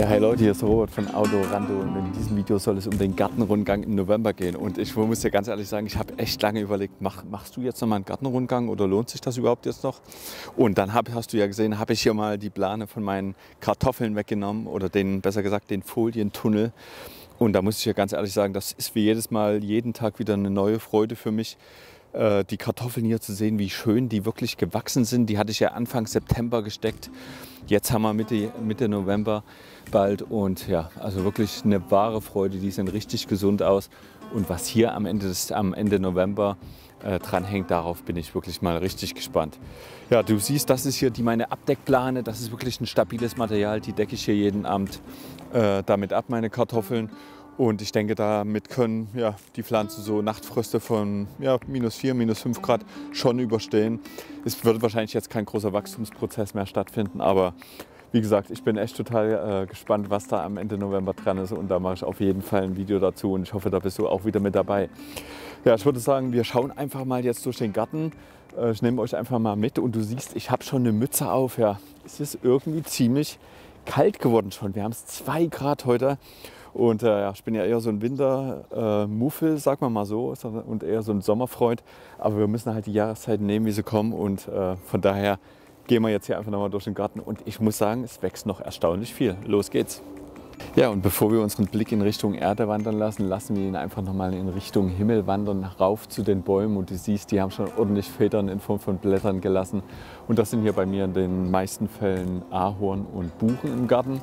Ja, hi Leute, hier ist Robert von Autorando und in diesem Video soll es um den Gartenrundgang im November gehen. Und ich muss dir ganz ehrlich sagen, ich habe echt lange überlegt, mach, machst du jetzt noch mal einen Gartenrundgang oder lohnt sich das überhaupt jetzt noch? Und dann hab, hast du ja gesehen, habe ich hier mal die Plane von meinen Kartoffeln weggenommen oder den, besser gesagt, den Folientunnel. Und da muss ich ja ganz ehrlich sagen, das ist wie jedes Mal, jeden Tag wieder eine neue Freude für mich äh, die Kartoffeln hier zu sehen, wie schön die wirklich gewachsen sind. Die hatte ich ja Anfang September gesteckt. Jetzt haben wir Mitte, Mitte November bald und ja, also wirklich eine wahre Freude. Die sehen richtig gesund aus. Und was hier am Ende, des, am Ende November äh, dran hängt, darauf bin ich wirklich mal richtig gespannt. Ja, du siehst, das ist hier die meine Abdeckplane. Das ist wirklich ein stabiles Material. Die decke ich hier jeden Abend äh, damit ab, meine Kartoffeln. Und ich denke, damit können ja, die Pflanzen so Nachtfröste von ja, minus 4, minus 5 Grad schon überstehen. Es wird wahrscheinlich jetzt kein großer Wachstumsprozess mehr stattfinden, aber wie gesagt, ich bin echt total äh, gespannt, was da am Ende November dran ist und da mache ich auf jeden Fall ein Video dazu und ich hoffe, da bist du auch wieder mit dabei. Ja, ich würde sagen, wir schauen einfach mal jetzt durch den Garten. Äh, ich nehme euch einfach mal mit und du siehst, ich habe schon eine Mütze auf. Ja, es ist irgendwie ziemlich kalt geworden schon. Wir haben es 2 Grad heute und äh, ja, ich bin ja eher so ein Wintermuffel, äh, sag mal mal so, und eher so ein Sommerfreund. Aber wir müssen halt die Jahreszeiten nehmen, wie sie kommen. Und äh, von daher gehen wir jetzt hier einfach nochmal durch den Garten. Und ich muss sagen, es wächst noch erstaunlich viel. Los geht's. Ja, und bevor wir unseren Blick in Richtung Erde wandern lassen, lassen wir ihn einfach nochmal in Richtung Himmel wandern, rauf zu den Bäumen. Und du siehst, die haben schon ordentlich Federn in Form von Blättern gelassen. Und das sind hier bei mir in den meisten Fällen Ahorn und Buchen im Garten.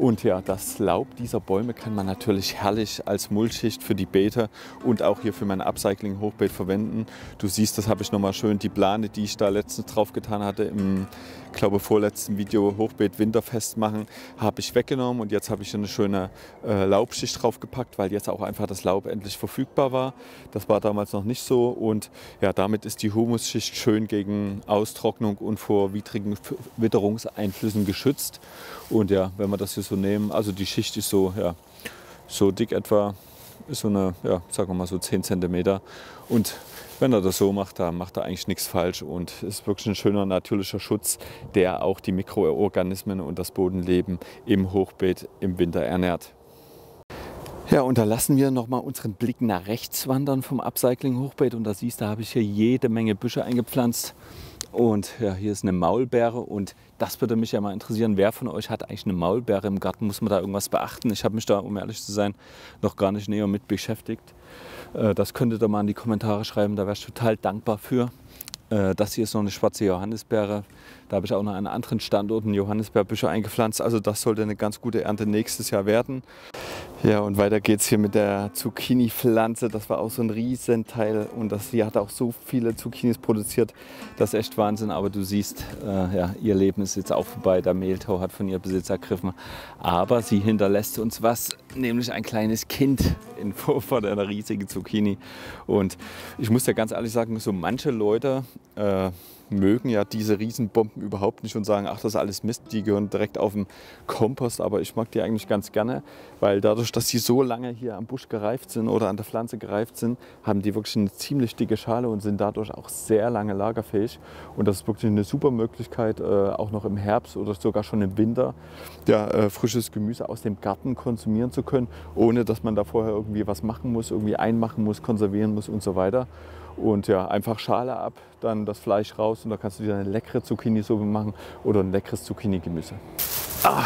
Und ja, das Laub dieser Bäume kann man natürlich herrlich als Mulchschicht für die Beete und auch hier für mein Upcycling-Hochbeet verwenden. Du siehst, das habe ich nochmal schön, die Plane, die ich da letztens drauf getan hatte, im glaube vorletzten Video Hochbeet winterfest machen, habe ich weggenommen und jetzt habe ich eine schöne äh, Laubschicht draufgepackt, weil jetzt auch einfach das Laub endlich verfügbar war. Das war damals noch nicht so und ja, damit ist die Humusschicht schön gegen Austrocknung und vor widrigen Witterungseinflüssen geschützt. Und ja, wenn wir das hier so nehmen, also die Schicht ist so, ja, so dick etwa, so eine, ja, sagen wir mal so 10 cm. Und wenn er das so macht, dann macht er eigentlich nichts falsch und ist wirklich ein schöner natürlicher Schutz, der auch die Mikroorganismen und das Bodenleben im Hochbeet im Winter ernährt. Ja, und da lassen wir nochmal unseren Blick nach rechts wandern vom Upcycling-Hochbeet und da siehst du, da habe ich hier jede Menge Büsche eingepflanzt. Und ja, hier ist eine Maulbeere und das würde mich ja mal interessieren, wer von euch hat eigentlich eine Maulbeere im Garten? Muss man da irgendwas beachten? Ich habe mich da, um ehrlich zu sein, noch gar nicht näher mit beschäftigt. Äh, das könntet ihr mal in die Kommentare schreiben, da wäre ich total dankbar für. Äh, das hier ist noch eine schwarze Johannisbeere. Da habe ich auch noch an anderen Standorten Johannisbeerbüsche eingepflanzt. Also das sollte eine ganz gute Ernte nächstes Jahr werden. Ja, und weiter geht es hier mit der Zucchini-Pflanze. Das war auch so ein Riesenteil und das, hier hat auch so viele Zucchinis produziert. Das ist echt Wahnsinn. Aber du siehst, äh, ja, ihr Leben ist jetzt auch vorbei. Der Mehltau hat von ihr Besitz ergriffen. Aber sie hinterlässt uns was, nämlich ein kleines Kind in Form von einer riesigen Zucchini. Und ich muss ja ganz ehrlich sagen, so manche Leute äh, mögen ja diese Riesenbomben überhaupt nicht und sagen, ach, das ist alles Mist, die gehören direkt auf den Kompost. Aber ich mag die eigentlich ganz gerne, weil dadurch, dass sie so lange hier am Busch gereift sind oder an der Pflanze gereift sind, haben die wirklich eine ziemlich dicke Schale und sind dadurch auch sehr lange lagerfähig. Und das ist wirklich eine super Möglichkeit, äh, auch noch im Herbst oder sogar schon im Winter, ja, äh, frisches Gemüse aus dem Garten konsumieren zu können, ohne dass man da vorher irgendwie was machen muss, irgendwie einmachen muss, konservieren muss und so weiter. Und ja, einfach Schale ab, dann das Fleisch raus und da kannst du dir eine leckere Zucchini-Suppe machen oder ein leckeres Zucchini-Gemüse. Ah.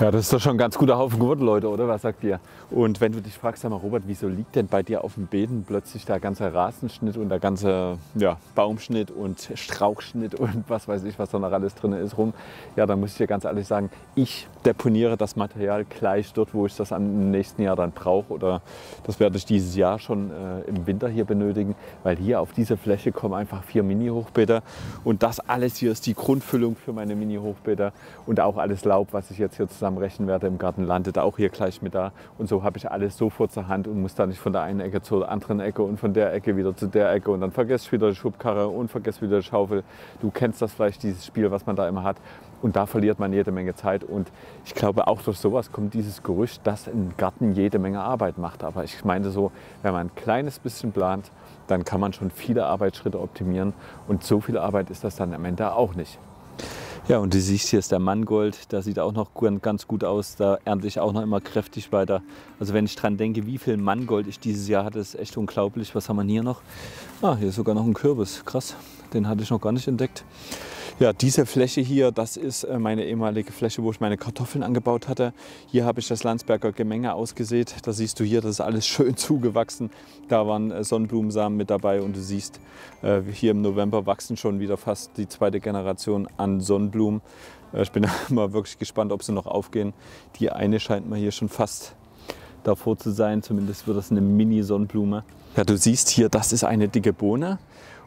Ja, das ist doch schon ein ganz guter Haufen geworden, Leute, oder? Was sagt ihr? Und wenn du dich fragst, sag mal, Robert, wieso liegt denn bei dir auf dem Beeten plötzlich der ganze Rasenschnitt und der ganze ja, Baumschnitt und Strauchschnitt und was weiß ich, was da noch alles drin ist, rum? Ja, da muss ich dir ganz ehrlich sagen, ich deponiere das Material gleich dort, wo ich das im nächsten Jahr dann brauche. Oder das werde ich dieses Jahr schon äh, im Winter hier benötigen, weil hier auf diese Fläche kommen einfach vier Mini-Hochbeete. Und das alles hier ist die Grundfüllung für meine Mini-Hochbeete und auch alles Laub, was ich jetzt hier zusammenrechnen werde im Garten, landet auch hier gleich mit da. Und so habe ich alles sofort zur Hand und muss da nicht von der einen Ecke zur anderen Ecke und von der Ecke wieder zu der Ecke und dann vergesse ich wieder die Schubkarre und vergesse wieder die Schaufel. Du kennst das vielleicht, dieses Spiel, was man da immer hat. Und da verliert man jede Menge Zeit. Und ich glaube, auch durch sowas kommt dieses Gerücht, dass ein Garten jede Menge Arbeit macht. Aber ich meine so, wenn man ein kleines bisschen plant, dann kann man schon viele Arbeitsschritte optimieren. Und so viel Arbeit ist das dann am Ende auch nicht. Ja, und du siehst, hier ist der Mangold, der sieht auch noch ganz gut aus. Da ernte ich auch noch immer kräftig weiter. Also wenn ich dran denke, wie viel Mangold ich dieses Jahr hatte, ist echt unglaublich. Was haben wir hier noch? Ah, hier ist sogar noch ein Kürbis. Krass, den hatte ich noch gar nicht entdeckt. Ja, diese Fläche hier, das ist äh, meine ehemalige Fläche, wo ich meine Kartoffeln angebaut hatte. Hier habe ich das Landsberger Gemenge ausgesät. Da siehst du hier, das ist alles schön zugewachsen. Da waren äh, Sonnenblumensamen mit dabei und du siehst, äh, hier im November wachsen schon wieder fast die zweite Generation an Sonnenblumen. Ich bin mal wirklich gespannt, ob sie noch aufgehen. Die eine scheint mir hier schon fast davor zu sein. Zumindest wird das eine Mini-Sonnenblume. Ja, du siehst hier, das ist eine dicke Bohne.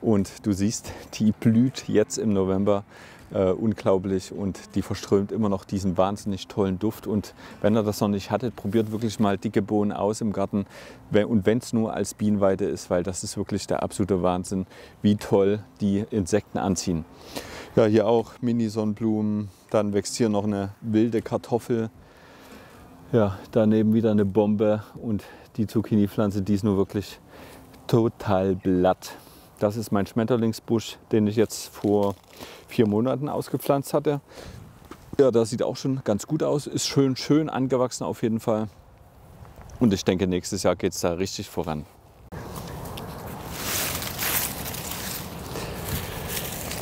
Und du siehst, die blüht jetzt im November äh, unglaublich und die verströmt immer noch diesen wahnsinnig tollen Duft. Und wenn ihr das noch nicht hattet, probiert wirklich mal dicke Bohnen aus im Garten. Und wenn es nur als Bienenweide ist, weil das ist wirklich der absolute Wahnsinn, wie toll die Insekten anziehen. Ja, hier auch Mini-Sonnenblumen. Dann wächst hier noch eine wilde Kartoffel. Ja, daneben wieder eine Bombe und die Zucchini-Pflanze, die ist nur wirklich total blatt. Das ist mein Schmetterlingsbusch, den ich jetzt vor vier Monaten ausgepflanzt hatte. Ja, das sieht auch schon ganz gut aus. Ist schön, schön angewachsen auf jeden Fall. Und ich denke, nächstes Jahr geht es da richtig voran.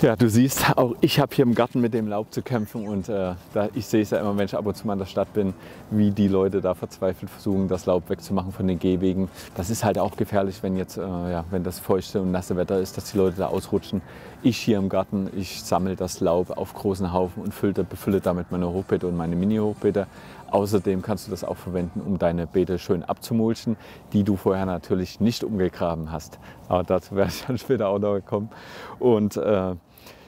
Ja, du siehst, auch ich habe hier im Garten mit dem Laub zu kämpfen und äh, da, ich sehe es ja immer, wenn ich ab und zu mal in der Stadt bin, wie die Leute da verzweifelt versuchen, das Laub wegzumachen von den Gehwegen. Das ist halt auch gefährlich, wenn jetzt, äh, ja, wenn das feuchte und nasse Wetter ist, dass die Leute da ausrutschen. Ich hier im Garten, ich sammle das Laub auf großen Haufen und fülle, befülle damit meine Hochbeete und meine Mini-Hochbeete. Außerdem kannst du das auch verwenden, um deine Beete schön abzumulchen, die du vorher natürlich nicht umgegraben hast. Aber dazu werde ich dann später auch noch kommen. Und äh,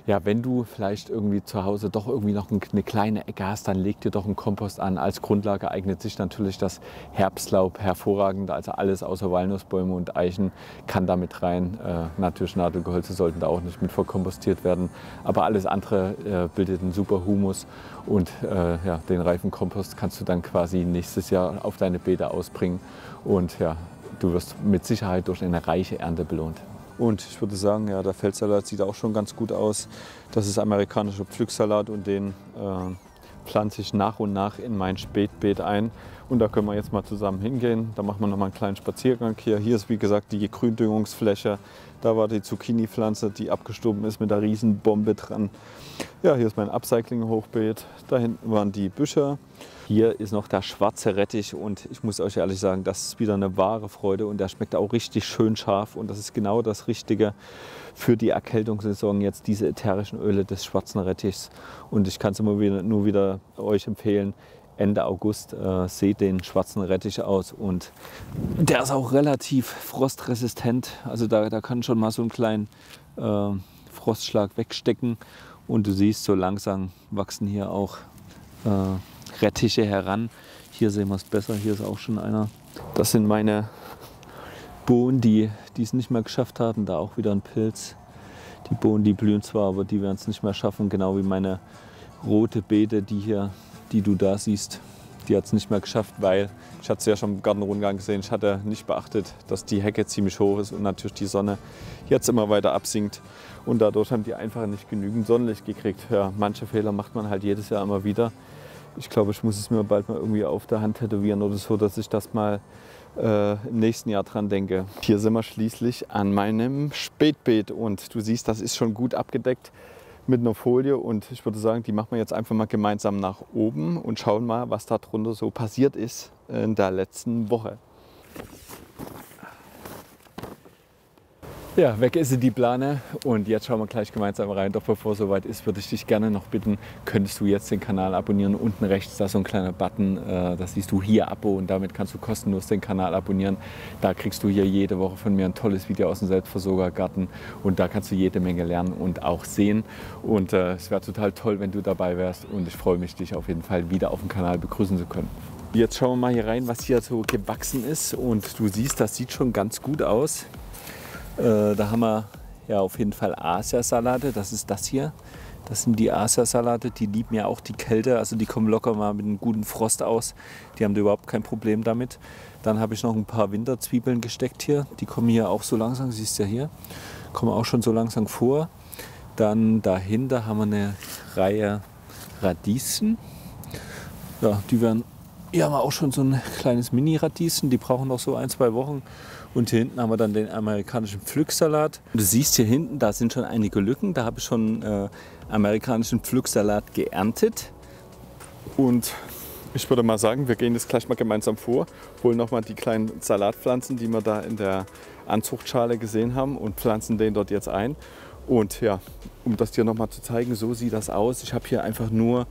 ja, wenn du vielleicht irgendwie zu Hause doch irgendwie noch eine kleine Ecke hast, dann leg dir doch einen Kompost an. Als Grundlage eignet sich natürlich das Herbstlaub hervorragend. Also alles außer Walnussbäume und Eichen kann damit rein. Äh, natürlich Nadelgehölze sollten da auch nicht mit verkompostiert werden. Aber alles andere äh, bildet einen super Humus. Und äh, ja, den reifen Kompost kannst du dann quasi nächstes Jahr auf deine Beete ausbringen. Und ja, du wirst mit Sicherheit durch eine reiche Ernte belohnt. Und ich würde sagen, ja, der Feldsalat sieht auch schon ganz gut aus. Das ist amerikanischer Pflücksalat und den äh, pflanze ich nach und nach in mein Spätbeet ein. Und da können wir jetzt mal zusammen hingehen. Da machen wir noch mal einen kleinen Spaziergang hier. Hier ist wie gesagt die Gründüngungsfläche. Da war die Zucchini-Pflanze, die abgestorben ist mit der Riesenbombe dran. Ja, hier ist mein Upcycling-Hochbeet. Da hinten waren die Büsche. Hier ist noch der schwarze Rettich und ich muss euch ehrlich sagen, das ist wieder eine wahre Freude und der schmeckt auch richtig schön scharf und das ist genau das Richtige für die Erkältungssaison jetzt diese ätherischen Öle des schwarzen Rettichs und ich kann es immer wieder, nur wieder euch empfehlen. Ende August äh, seht den schwarzen Rettich aus und der ist auch relativ frostresistent. Also da, da kann schon mal so einen kleinen äh, Frostschlag wegstecken und du siehst, so langsam wachsen hier auch äh, Rettiche heran. Hier sehen wir es besser, hier ist auch schon einer. Das sind meine Bohnen, die, die es nicht mehr geschafft haben. Da auch wieder ein Pilz. Die Bohnen, die blühen zwar, aber die werden es nicht mehr schaffen. Genau wie meine rote Beete, die hier, die du da siehst. Die hat es nicht mehr geschafft, weil ich hatte es ja schon im Gartenrundgang gesehen. Ich hatte nicht beachtet, dass die Hecke ziemlich hoch ist und natürlich die Sonne jetzt immer weiter absinkt. Und dadurch haben die einfach nicht genügend Sonnenlicht gekriegt. Ja, manche Fehler macht man halt jedes Jahr immer wieder ich glaube, ich muss es mir bald mal irgendwie auf der Hand tätowieren oder so, dass ich das mal äh, im nächsten Jahr dran denke. Hier sind wir schließlich an meinem Spätbeet und du siehst, das ist schon gut abgedeckt mit einer Folie und ich würde sagen, die machen wir jetzt einfach mal gemeinsam nach oben und schauen mal, was da drunter so passiert ist in der letzten Woche. Ja, weg ist die Plane und jetzt schauen wir gleich gemeinsam rein. Doch bevor es soweit ist, würde ich dich gerne noch bitten, könntest du jetzt den Kanal abonnieren. Unten rechts da so ein kleiner Button, äh, das siehst du hier Abo und damit kannst du kostenlos den Kanal abonnieren. Da kriegst du hier jede Woche von mir ein tolles Video aus dem Selbstversorgergarten und da kannst du jede Menge lernen und auch sehen. Und äh, es wäre total toll, wenn du dabei wärst und ich freue mich, dich auf jeden Fall wieder auf dem Kanal begrüßen zu können. Jetzt schauen wir mal hier rein, was hier so gewachsen ist und du siehst, das sieht schon ganz gut aus. Äh, da haben wir ja auf jeden Fall Asia-Salate. Das ist das hier. Das sind die Asia-Salate. Die lieben ja auch die Kälte. Also die kommen locker mal mit einem guten Frost aus. Die haben da überhaupt kein Problem damit. Dann habe ich noch ein paar Winterzwiebeln gesteckt hier. Die kommen hier auch so langsam. Siehst du ja hier. Kommen auch schon so langsam vor. Dann dahinter haben wir eine Reihe Radieschen. Ja, die werden, hier haben wir auch schon so ein kleines Mini-Radieschen, die brauchen noch so ein, zwei Wochen. Und hier hinten haben wir dann den amerikanischen Pflücksalat. Du siehst hier hinten, da sind schon einige Lücken. Da habe ich schon äh, amerikanischen Pflücksalat geerntet. Und ich würde mal sagen, wir gehen jetzt gleich mal gemeinsam vor, holen nochmal die kleinen Salatpflanzen, die wir da in der Anzuchtschale gesehen haben und pflanzen den dort jetzt ein. Und ja, um das dir nochmal zu zeigen, so sieht das aus. Ich habe hier einfach nur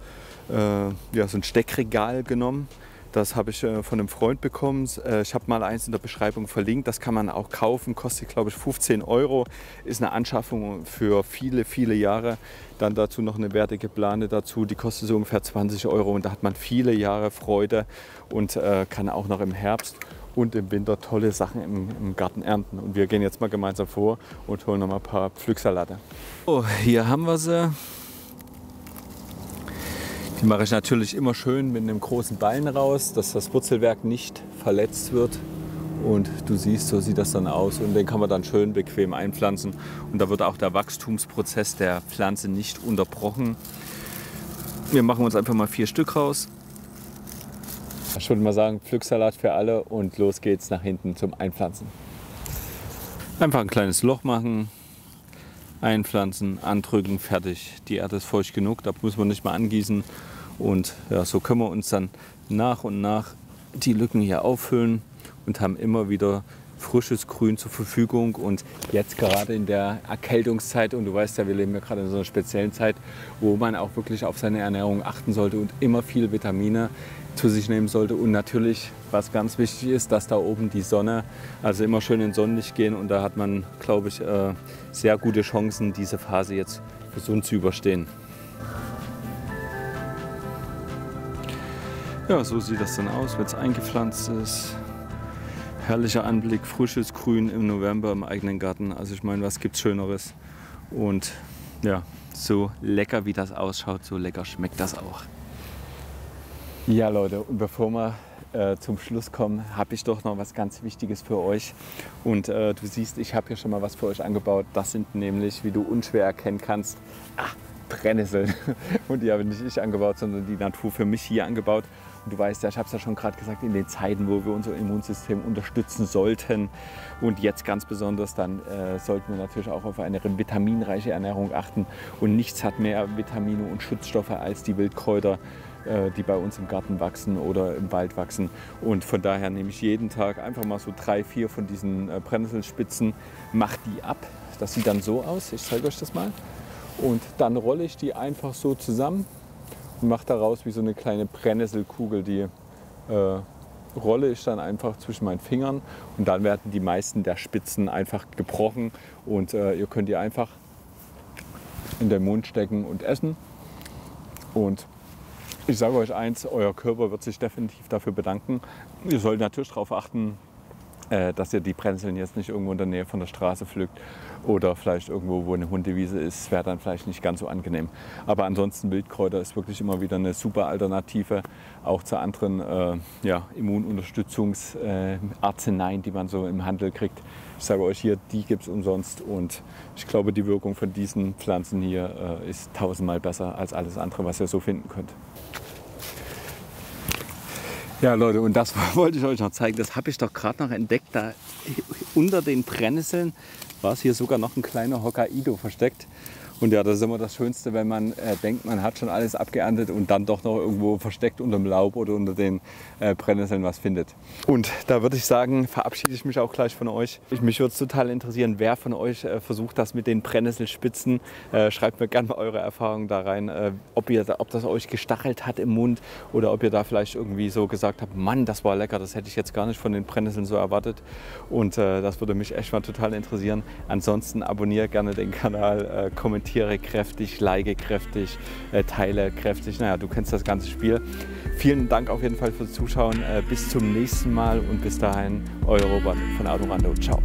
äh, ja, so ein Steckregal genommen. Das habe ich äh, von einem Freund bekommen. Äh, ich habe mal eins in der Beschreibung verlinkt. Das kann man auch kaufen. Kostet, glaube ich, 15 Euro. Ist eine Anschaffung für viele, viele Jahre. Dann dazu noch eine wertige Plane dazu. Die kostet so ungefähr 20 Euro. Und da hat man viele Jahre Freude und äh, kann auch noch im Herbst und im Winter tolle Sachen im, im, Garten ernten. Und wir gehen jetzt mal gemeinsam vor und holen noch mal ein paar Pflücksalate. So, hier haben wir sie. Die mache ich natürlich immer schön mit einem großen Bein raus, dass das Wurzelwerk nicht verletzt wird. Und du siehst, so sieht das dann aus. Und den kann man dann schön bequem einpflanzen. Und da wird auch der Wachstumsprozess der Pflanze nicht unterbrochen. Wir machen uns einfach mal vier Stück raus. Ich würde mal sagen, Pflücksalat für alle und los geht's nach hinten zum Einpflanzen. Einfach ein kleines Loch machen, einpflanzen, andrücken, fertig. Die Erde ist feucht genug, da muss man nicht mal angießen. Und ja, so können wir uns dann nach und nach die Lücken hier auffüllen und haben immer wieder frisches Grün zur Verfügung. Und jetzt gerade in der Erkältungszeit, und du weißt ja, wir leben ja gerade in so einer speziellen Zeit, wo man auch wirklich auf seine Ernährung achten sollte und immer viel Vitamine zu sich nehmen sollte. Und natürlich, was ganz wichtig ist, dass da oben die Sonne, also immer schön ins Sonnenlicht gehen. Und da hat man, glaube ich, äh, sehr gute Chancen, diese Phase jetzt gesund zu überstehen. Ja, so sieht das dann aus, wenn es eingepflanzt ist. Herrlicher Anblick, frisches Grün im November im eigenen Garten. Also ich meine, was gibt es Schöneres? Und ja, so lecker wie das ausschaut, so lecker schmeckt das auch. Ja, Leute, und bevor wir äh, zum Schluss kommen, habe ich doch noch was ganz Wichtiges für euch. Und äh, du siehst, ich habe hier schon mal was für euch angebaut. Das sind nämlich, wie du unschwer erkennen kannst, ach, Brennnesseln. Und die habe nicht ich angebaut, sondern die Natur für mich hier angebaut. Und du weißt ja, ich habe es ja schon gerade gesagt, in den Zeiten, wo wir unser Immunsystem unterstützen sollten und jetzt ganz besonders, dann äh, sollten wir natürlich auch auf eine vitaminreiche Ernährung achten. Und nichts hat mehr Vitamine und Schutzstoffe als die Wildkräuter. Äh, die bei uns im Garten wachsen oder im Wald wachsen. Und von daher nehme ich jeden Tag einfach mal so drei, vier von diesen äh, Brennnesselspitzen, mache die ab. Das sieht dann so aus. Ich zeige euch das mal. Und dann rolle ich die einfach so zusammen und mache daraus wie so eine kleine Brennnesselkugel. Die äh, rolle ich dann einfach zwischen meinen Fingern und dann werden die meisten der Spitzen einfach gebrochen und äh, ihr könnt die einfach in den Mund stecken und essen. Und ich sage euch eins, euer Körper wird sich definitiv dafür bedanken. Ihr sollt natürlich darauf achten, äh, dass ihr die Brennnesseln jetzt nicht irgendwo in der Nähe von der Straße pflückt oder vielleicht irgendwo, wo eine Hundewiese ist, wäre dann vielleicht nicht ganz so angenehm. Aber ansonsten Wildkräuter ist wirklich immer wieder eine super Alternative, auch zu anderen äh, ja, Immununterstützungsarzneien, äh, die man so im Handel kriegt. Ich sage euch hier, die gibt es umsonst und ich glaube, die Wirkung von diesen Pflanzen hier äh, ist tausendmal besser als alles andere, was ihr so finden könnt. Ja, Leute, und das wollte ich euch noch zeigen. Das habe ich doch gerade noch entdeckt. Da unter den Brennnesseln war es hier sogar noch ein kleiner Hokkaido versteckt. Und ja, das ist immer das Schönste, wenn man äh, denkt, man hat schon alles abgeerntet und dann doch noch irgendwo versteckt unter dem Laub oder unter den äh, Brennnesseln was findet. Und da würde ich sagen, verabschiede ich mich auch gleich von euch. Ich, mich würde es total interessieren, wer von euch äh, versucht das mit den Brennnesselspitzen. Äh, schreibt mir gerne mal eure Erfahrungen da rein, äh, ob, ihr, ob das euch gestachelt hat im Mund oder ob ihr da vielleicht irgendwie so gesagt habt, Mann, das war lecker, das hätte ich jetzt gar nicht von den Brennnesseln so erwartet. Und äh, das würde mich echt mal total interessieren. Ansonsten abonniere gerne den Kanal, kommentiere kommentiere kräftig, like kräftig, äh, teile kräftig. Naja, du kennst das ganze Spiel. Vielen Dank auf jeden Fall fürs Zuschauen. Äh, bis zum nächsten Mal und bis dahin, euer Robert von Autorando. Ciao.